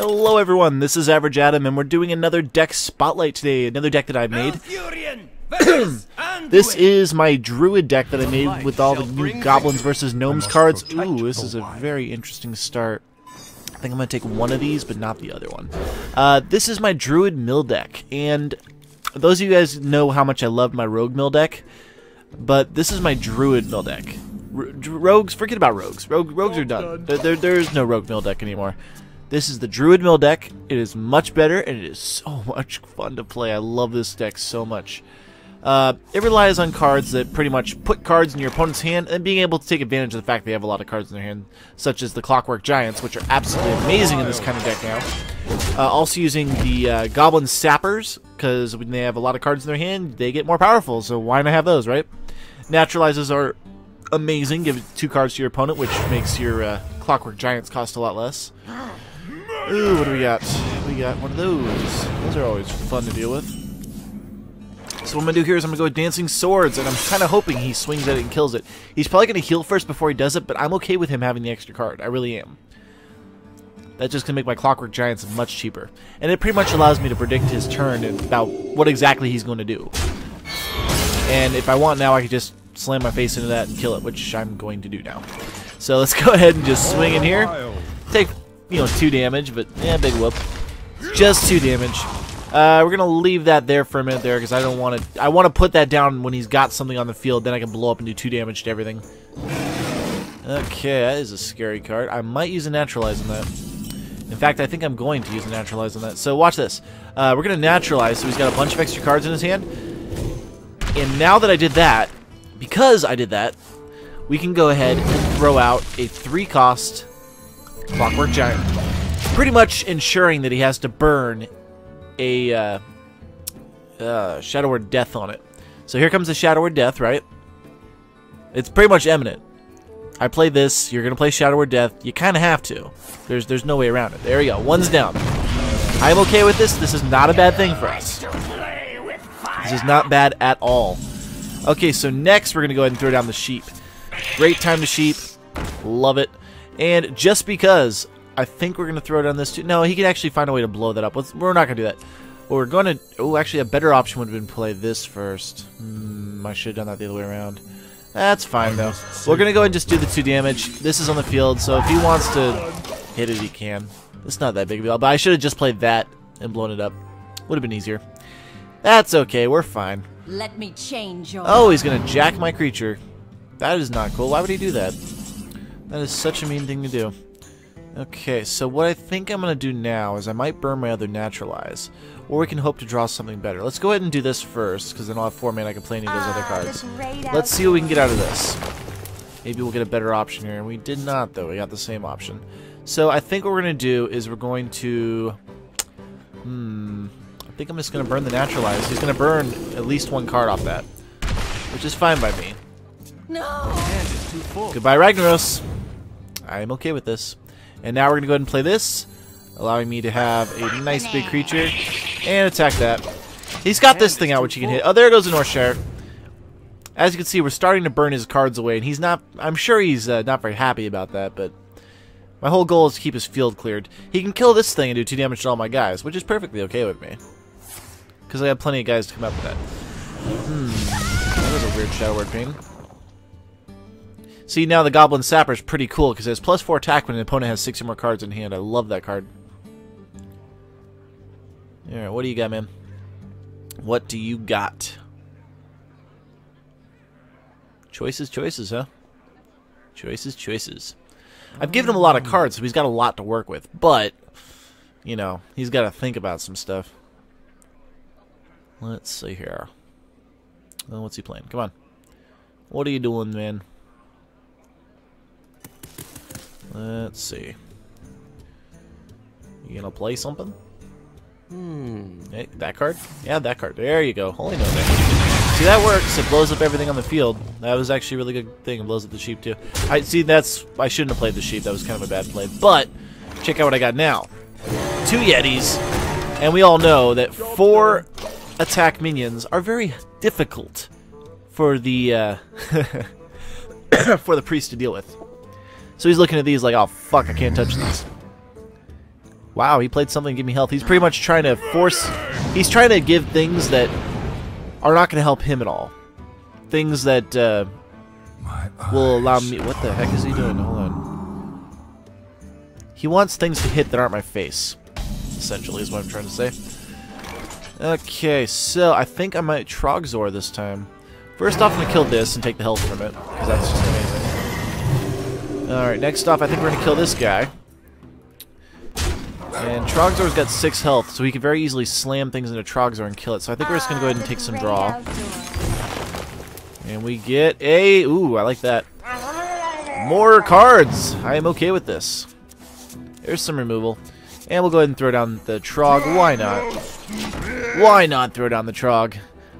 Hello everyone, this is Average Adam and we're doing another deck spotlight today, another deck that I made. this is my druid deck that I made with all the new goblins versus gnomes cards. Ooh, this is a very interesting start. I think I'm going to take one of these, but not the other one. Uh, this is my druid mill deck, and those of you guys know how much I love my rogue mill deck, but this is my druid mill deck. R rogues, forget about rogues. Rogue, rogues are done. There, there, there is no rogue mill deck anymore. This is the Druid Mill deck. It is much better, and it is so much fun to play. I love this deck so much. Uh, it relies on cards that pretty much put cards in your opponent's hand and being able to take advantage of the fact they have a lot of cards in their hand, such as the Clockwork Giants, which are absolutely amazing in this kind of deck now. Uh, also using the uh, Goblin Sappers, because when they have a lot of cards in their hand, they get more powerful, so why not have those, right? Naturalizes are amazing. Give two cards to your opponent, which makes your uh, Clockwork Giants cost a lot less. Ooh, what do we got? We got one of those. Those are always fun to deal with. So what I'm going to do here is I'm going to go Dancing Swords, and I'm kind of hoping he swings at it and kills it. He's probably going to heal first before he does it, but I'm okay with him having the extra card. I really am. That's just going to make my Clockwork Giants much cheaper. And it pretty much allows me to predict his turn and about what exactly he's going to do. And if I want now, I can just slam my face into that and kill it, which I'm going to do now. So let's go ahead and just swing in here. Take you know, two damage, but yeah, big whoop. Just two damage. Uh, we're gonna leave that there for a minute there because I don't want to. I want to put that down when he's got something on the field. Then I can blow up and do two damage to everything. Okay, that is a scary card. I might use a naturalize on that. In fact, I think I'm going to use a naturalize on that. So watch this. Uh, we're gonna naturalize. So he's got a bunch of extra cards in his hand. And now that I did that, because I did that, we can go ahead and throw out a three-cost Clockwork Giant. Pretty much ensuring that he has to burn a uh, uh, Shadow Word Death on it. So here comes the Shadow Word Death, right? It's pretty much imminent. I play this, you're going to play Shadow Word Death. You kind of have to. There's there's no way around it. There we go. One's down. I'm okay with this. This is not a bad thing for us. This is not bad at all. Okay, so next we're going to go ahead and throw down the sheep. Great time to sheep. Love it. And just because I think we're going to throw it on this too. No, he can actually find a way to blow that up. Let's, we're not going to do that. Well, we're going to... Oh, actually, a better option would have been play this first. Hmm, I should have done that the other way around. That's fine, though. We're going to go and just do the two damage. This is on the field, so if he wants to hit it, he can. It's not that big of a deal, but I should have just played that and blown it up. Would have been easier. That's okay, we're fine. Let me change your Oh, he's going to jack my creature. That is not cool. Why would he do that? That is such a mean thing to do. Okay, so what I think I'm going to do now is I might burn my other Naturalize. Or we can hope to draw something better. Let's go ahead and do this first, because then I'll have 4 mana I can play any of those other Ah, cards. Let's see what we can get out of this. Maybe we'll get a better option here. And we did not, though. We got the same option. So I think what we're going to do is we're going to... Hmm... I think I'm just going to burn the Naturalize. He's going to burn at least one card off that. Which is fine by me. No. Goodbye, Ragnaros. I am okay with this. And now we're going to go ahead and play this, allowing me to have a nice big creature and attack that. He's got this thing out which he can hit. Oh, there goes the North Northshire. As you can see, we're starting to burn his cards away, and he's not... I'm sure he's uh, not very happy about that, but... My whole goal is to keep his field cleared. He can kill this thing and do 2 damage to all my guys, which is perfectly okay with me. Because I have plenty of guys to come up with that. Hmm. That was a weird Shadow Word Pain. See, now the Goblin Sapper is pretty cool because it has plus 4 attack when an opponent has 6 or more cards in hand. I love that card. Alright, what do you got, man? What do you got? Choices, choices, huh? Choices, choices. I've given him a lot of cards, so he's got a lot to work with. But, you know, he's got to think about some stuff. Let's see here. Well, what's he playing? Come on. What are you doing, man? Let's see. You gonna play something? Hmm. Hey, that card? Yeah, that card. There you go. Holy no. See, that works. It blows up everything on the field. That was actually a really good thing. It blows up the sheep, too. I See, that's... I shouldn't have played the sheep. That was kind of a bad play. But, check out what I got now. Two Yetis. And we all know that four attack minions are very difficult for the, uh... for the priest to deal with. So he's looking at these like, oh, fuck, I can't touch these. Wow, he played something to give me health. He's pretty much trying to force... He's trying to give things that are not going to help him at all. Things that uh, will allow me... What the heck is he doing? Hold on. He wants things to hit that aren't my face. Essentially is what I'm trying to say. Okay, so I think I might Troggzor this time. First off, I'm going to kill this and take the health from it, because that's just amazing. Alright, next off, I think we're going to kill this guy. And Troggzor's got 6 health, so he could very easily slam things into Troggzor and kill it. So I think we're just going to go ahead and take some draw. And we get a... Ooh, I like that. More cards! I am okay with this. There's some removal. And we'll go ahead and throw down the Trogg. Why not? Why not throw down the Trogg?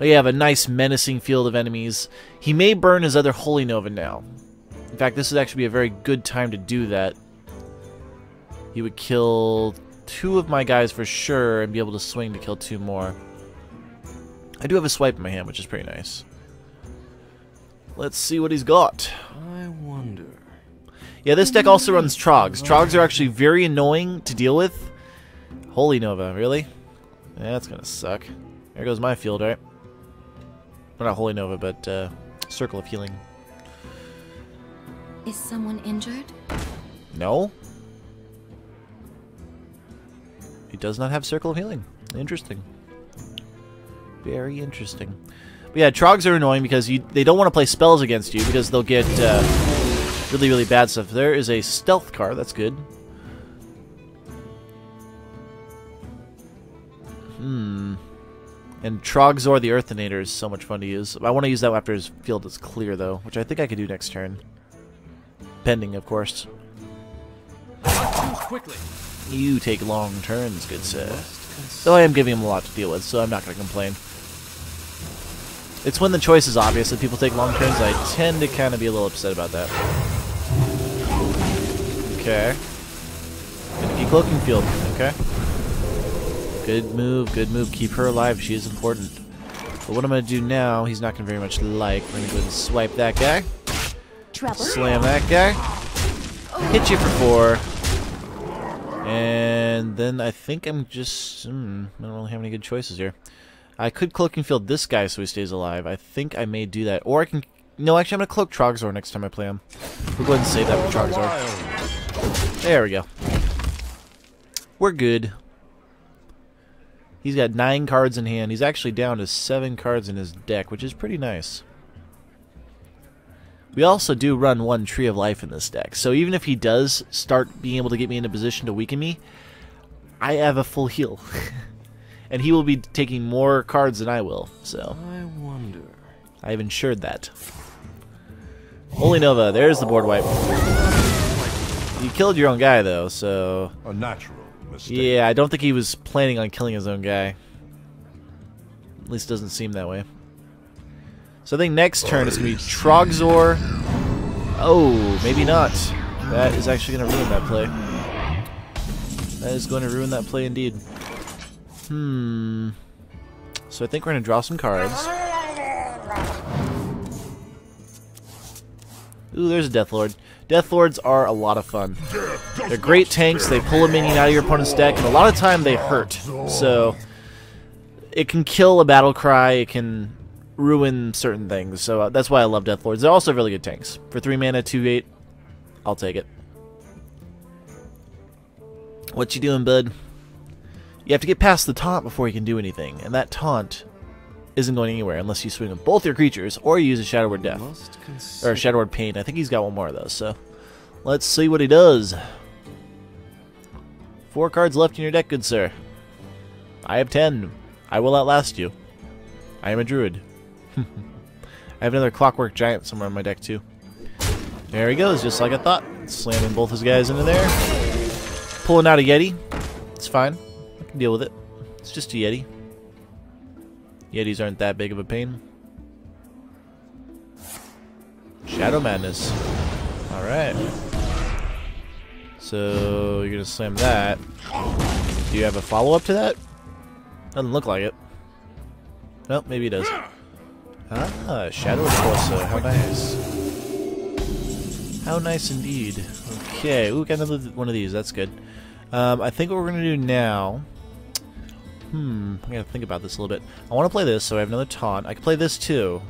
We have a nice menacing field of enemies. He may burn his other Holy Nova now. In fact, this would actually be a very good time to do that. He would kill two of my guys for sure and be able to swing to kill two more. I do have a swipe in my hand, which is pretty nice. Let's see what he's got. I wonder. Yeah, this deck also runs Troggs. Troggs are actually very annoying to deal with. Holy Nova, really? Yeah, that's gonna suck. There goes my field, right? Well, not Holy Nova, but uh, Circle of Healing. Is someone injured? No? He does not have Circle of Healing. Interesting. Very interesting. But yeah, Troggs are annoying because you they don't want to play spells against you because they'll get uh, really, really bad stuff. There is a Stealth car. That's good. Hmm. And Troggzor the Earthinator is so much fun to use. I want to use that after his field is clear, though, which I think I could do next turn. Pending, of course. Quickly. You take long turns, good sir. Though I am giving him a lot to deal with, so I'm not going to complain. It's when the choice is obvious that people take long turns, I tend to kind of be a little upset about that. Okay. Gonna keep Cloaking Field, okay. Good move, good move. Keep her alive, she is important. But what I'm going to do now, he's not going to very much like. We're going to go and swipe that guy. Trouble? Slam that guy. Hit you for four. And then I think I'm just... Hmm, I don't really have any good choices here. I could Cloaking Field this guy so he stays alive. I think I may do that. Or I can... No, actually, I'm going to Cloak Troggzor next time I play him. We'll go ahead and save that for Troggzor. There we go. We're good. He's got nine cards in hand. He's actually down to seven cards in his deck, which is pretty nice. We also do run one Tree of Life in this deck, so even if he does start being able to get me in a position to weaken me, I have a full heal. and he will be taking more cards than I will, so I wonder. I've ensured that. Holy Nova, there's the board wipe. You killed your own guy, though, so... A natural mistake. Yeah, I don't think he was planning on killing his own guy. At least it doesn't seem that way. So I think next turn it's going to be Troggzor. Oh, maybe not. That is actually going to ruin that play. That is going to ruin that play indeed. Hmm. So I think we're going to draw some cards. Ooh, there's a Death Lord. Death Lords are a lot of fun. They're great tanks. They pull a minion out of your opponent's deck, and a lot of time they hurt. So it can kill a battle cry. It can ruin certain things. So uh, that's why I love Death Lords. They're also really good tanks. For three mana, two eight, I'll take it. What you doing, bud? You have to get past the taunt before you can do anything, and that taunt isn't going anywhere unless you swing with both your creatures or you use a Shadow Word Death. Or. Shadow Word Pain. I think he's got one more of those, so let's see what he does. Four cards left in your deck, good sir. I have ten. I will outlast you. I am a druid. I have another Clockwork Giant somewhere in my deck, too. There he goes, just like I thought. Slamming both his guys into there. Pulling out a Yeti. It's fine. I can deal with it. It's just a Yeti. Yetis aren't that big of a pain. Shadow Madness. Alright. So, you're gonna slam that. Do you have a follow-up to that? Doesn't look like it. Nope, maybe it does. Ah, Shadow Torso. How nice. How nice indeed. Okay, ooh, got another one of these. That's good. Um, I think what we're going to do now... Hmm, I gotta think about this a little bit. I want to play this, so I have another taunt. I can play this too,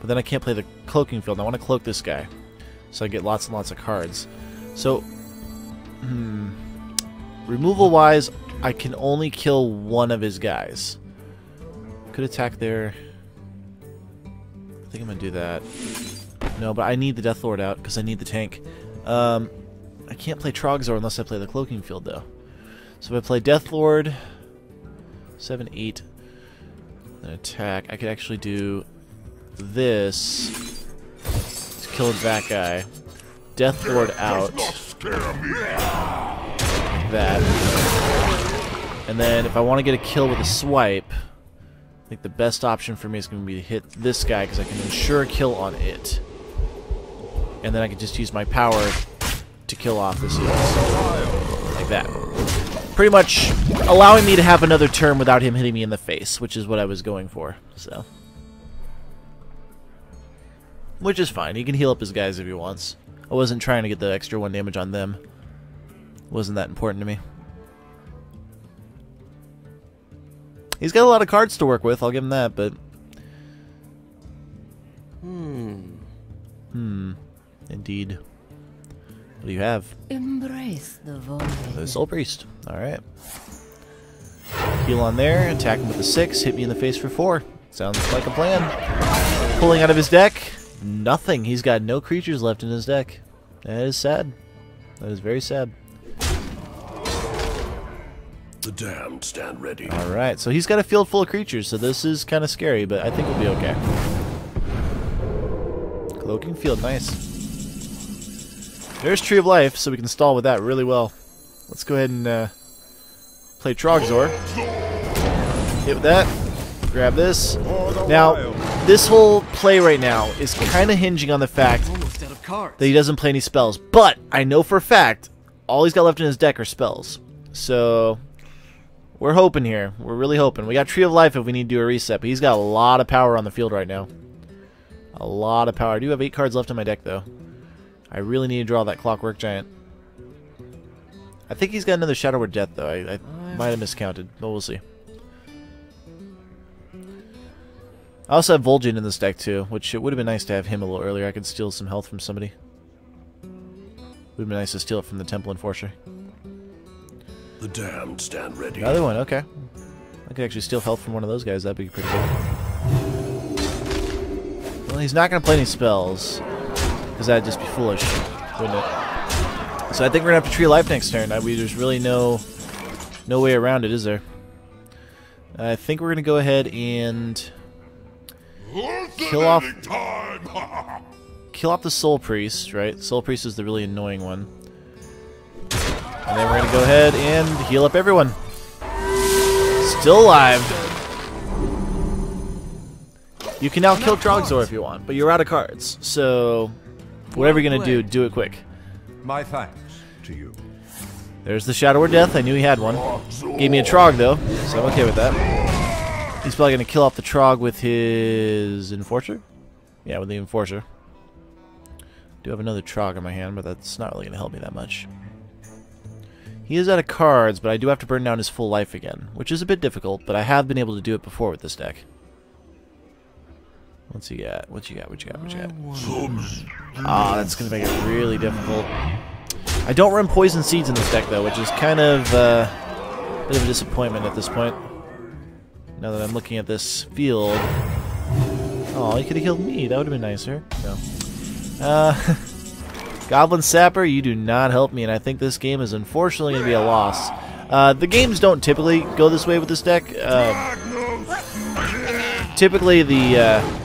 but then I can't play the cloaking field. I want to cloak this guy, so I get lots and lots of cards. So, hmm, removal-wise, I can only kill one of his guys. Could attack there. I think I'm gonna do that. No, but I need the Death Lord out because I need the tank. Um, I can't play Troggzor unless I play the Cloaking Field, though. So if I play Death Lord, 7, 8, then attack, I could actually do this to kill that guy. Death Lord out. That. And then if I want to get a kill with a swipe, I think the best option for me is going to be to hit this guy because I can ensure a kill on it. And then I can just use my power to kill off this unit. Like that. Pretty much allowing me to have another turn without him hitting me in the face, which is what I was going for. So, Which is fine. He can heal up his guys if he wants. I wasn't trying to get the extra one damage on them. Wasn't that important to me. He's got a lot of cards to work with, I'll give him that, but... Hmm. Hmm. Indeed. What do you have? Embrace the void. The Soul Priest. Alright. Heal on there, attack him with a 6, hit me in the face for 4. Sounds like a plan. Pulling out of his deck, nothing. He's got no creatures left in his deck. That is sad. That is very sad. The damned stand ready. Alright, so he's got a field full of creatures, so this is kind of scary, but I think we'll be okay. Cloaking field, nice. There's Tree of Life, so we can stall with that really well. Let's go ahead and uh, play Troggzor. Hit with that. Grab this. Now, this whole play right now is kind of hinging on the fact Almost out of cards. that he doesn't play any spells. But I know for a fact all he's got left in his deck are spells. So we're hoping here. We're really hoping. We got Tree of Life if we need to do a reset, but he's got a lot of power on the field right now. A lot of power. I do have eight cards left in my deck though. I really need to draw that Clockwork Giant. I think he's got another Shadow Word Death though. I, I might have miscounted, but we'll see. I also have Vol'jin in this deck too, which it would have been nice to have him a little earlier. I could steal some health from somebody. Would have been nice to steal it from the Temple Enforcer. The damned stand ready. Another one, okay. I could actually steal health from one of those guys. That'd be pretty good. Well, he's not going to play any spells. Because that'd just be foolish, wouldn't it? So I think we're going to have to Tree Life next turn. I, we, there's really no, no way around it, is there? I think we're going to go ahead and kill off kill off the Soul Priest, right? Soul Priest is the really annoying one. And then we're going to go ahead and heal up everyone. Still alive. You can now kill Troggzor if you want, but you're out of cards. So, whatever you're going to do, do it quick. My thanks to you. There's the Shadow Word Death. I knew he had one. Gave me a Trogg, though, so I'm okay with that. He's probably going to kill off the Trogg with his Enforcer? Yeah, with the Enforcer. do have another Trogg in my hand, but that's not really going to help me that much. He is out of cards, but I do have to burn down his full life again, which is a bit difficult, but I have been able to do it before with this deck. What's he got? What you got? What you got? What you got? Ah, that's going to make it really difficult. I don't run Poison Seeds in this deck, though, which is kind of uh, a bit of a disappointment at this point. Now that I'm looking at this field. Oh, he could have killed me. That would have been nicer. No. Uh, Goblin Sapper, you do not help me, and I think this game is unfortunately going to be a loss. Uh, the games don't typically go this way with this deck. Um, typically, the uh,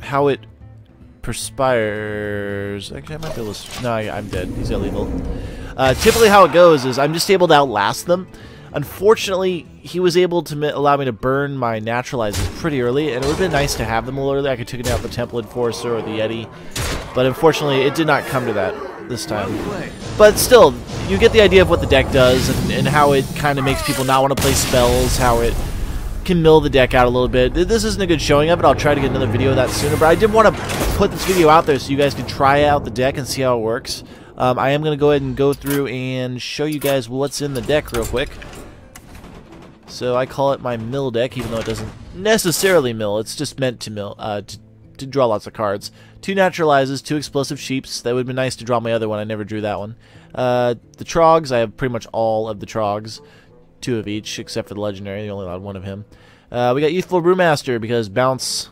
how it perspires. Actually, I might be able to. No, I, I'm dead. He's illegal. Uh, typically, how it goes is I'm just able to outlast them. Unfortunately, he was able to allow me to burn my naturalizers pretty early, and it would have been nice to have them a little early. I could take it out the Temple Enforcer or the Yeti, but unfortunately, it did not come to that this time. But still, you get the idea of what the deck does and, and how it kind of makes people not want to play spells, how it can mill the deck out a little bit. This isn't a good showing of it. I'll try to get another video of that sooner, but I did want to put this video out there so you guys can try out the deck and see how it works. Um, I am going to go ahead and go through and show you guys what's in the deck real quick. So I call it my mill deck, even though it doesn't necessarily mill. It's just meant to mill, uh, to, to draw lots of cards. Two naturalizes, two explosive sheeps. That would be nice to draw my other one. I never drew that one. Uh, the troggs, I have pretty much all of the troggs. Two of each, except for the legendary. They only allowed one of him. Uh, we got Youthful Brewmaster because bounce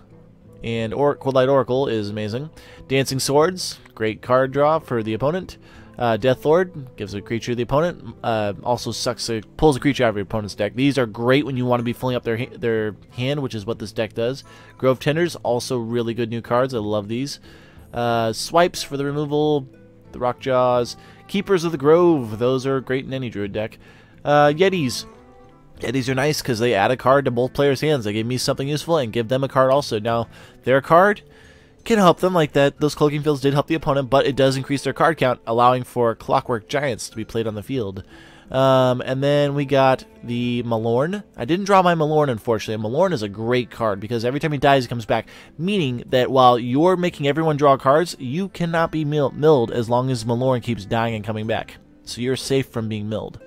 and or Cold Light Oracle is amazing. Dancing Swords, great card draw for the opponent. Uh, Death Lord gives a creature to the opponent. Uh, also sucks a, pulls a creature out of your opponent's deck. These are great when you want to be filling up their their hand, which is what this deck does. Grove Tenders also really good new cards. I love these. Uh, swipes for the removal. The Rock Jaws. Keepers of the Grove. Those are great in any Druid deck. Uh, Yetis. Yetis are nice because they add a card to both players' hands. They give me something useful and give them a card also. Now, their card can help them like that. Those cloaking fields did help the opponent, but it does increase their card count, allowing for Clockwork Giants to be played on the field. Um, and then we got the Malorne. I didn't draw my Malorne, unfortunately. Malorne is a great card because every time he dies, he comes back. Meaning that while you're making everyone draw cards, you cannot be mill milled as long as Malorne keeps dying and coming back. So you're safe from being milled.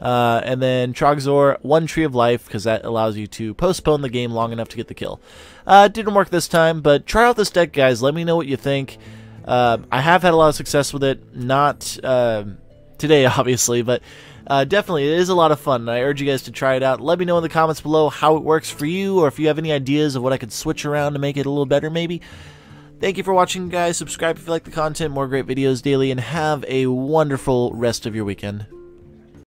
Uh, and then Troggzor, one Tree of Life, because that allows you to postpone the game long enough to get the kill. Uh, didn't work this time, but try out this deck, guys. Let me know what you think. Uh, I have had a lot of success with it. Not uh, today, obviously, but uh, definitely it is a lot of fun. I urge you guys to try it out. Let me know in the comments below how it works for you, or if you have any ideas of what I could switch around to make it a little better, maybe. Thank you for watching, guys. Subscribe if you like the content. More great videos daily, and have a wonderful rest of your weekend.